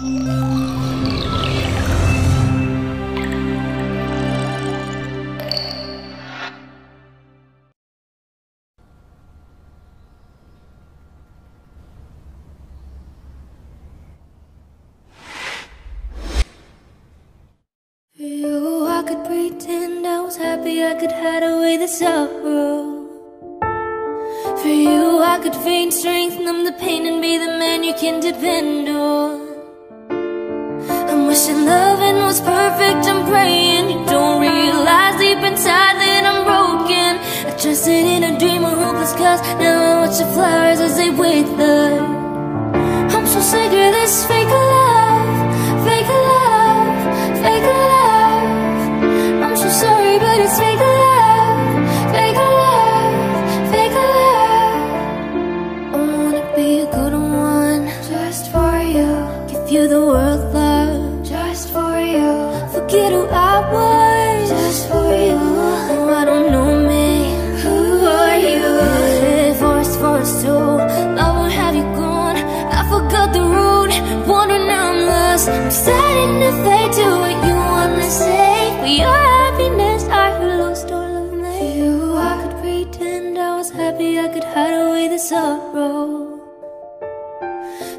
For you, I could pretend I was happy, I could hide away the sorrow. For you, I could feign strength, numb the pain, and be the man you can depend on. Cause now I watch the flowers as they wither. I'm so sick of this fake love, fake love, fake love. I'm so sorry, but it's fake love, fake love, fake love. I wanna be a good one, just for you. Give you the world, love, just for you. Forget who I sorrow.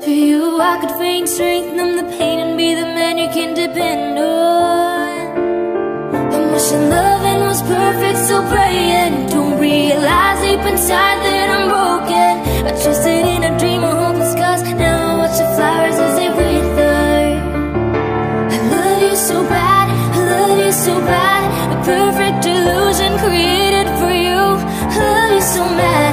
For you, I could feign strength, numb the pain, and be the man you can depend on. I'm wishing loving was perfect, so praying don't realize deep inside that I'm broken. I trusted in a dream of hopeless cause now I watch the flowers as they wither. I love you so bad, I love you so bad, a perfect illusion created for you. I love you so mad,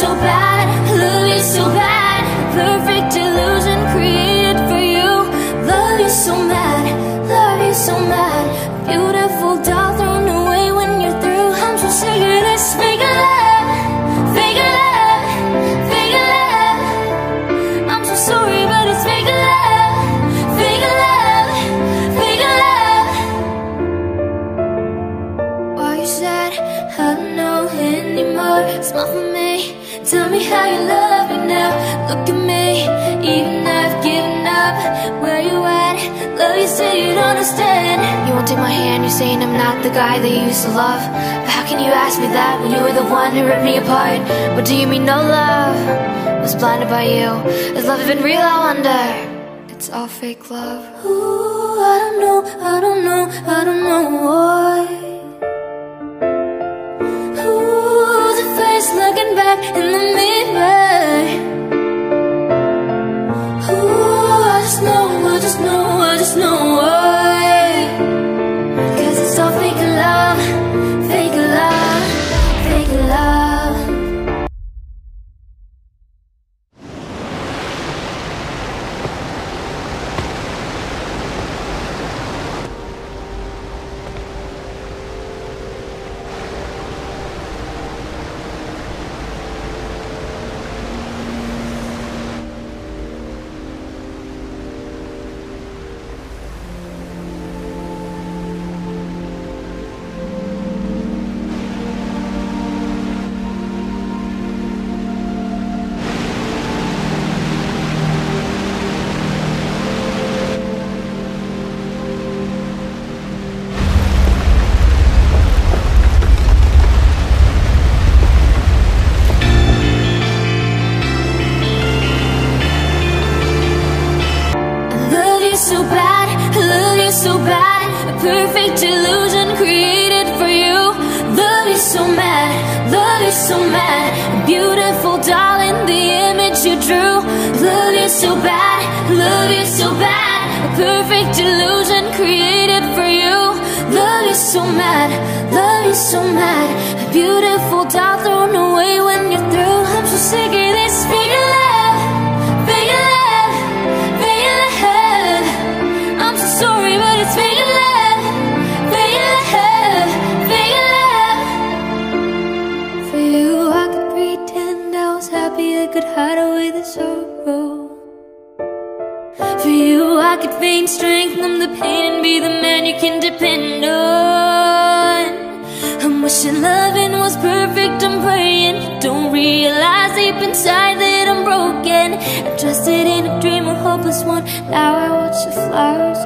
so bad, love you so bad, me, tell me how you love me now. Look at me, even I've given up. Where you at? Love you, say you don't understand. You won't take my hand, you're saying I'm not the guy that you used to love. But how can you ask me that when you were the one who ripped me apart? What do you mean no love? Was blinded by you. Is love even real? I wonder. It's all fake love. Ooh, I don't know, I don't know, I don't know why. Back in the mirror. So bad. A perfect illusion created for you. Love is so mad, love is so mad. Beautiful darling, the image you drew. Love you so bad, love you so bad. A perfect illusion created for you. Love you so mad, love you so mad. A beautiful doll thrown away For you, I could feign strength, numb the pain, and be the man you can depend on. I'm wishing loving was perfect, I'm praying. Don't realize deep inside that I'm broken. I trusted in a dream, a hopeless one. Now I watch the flowers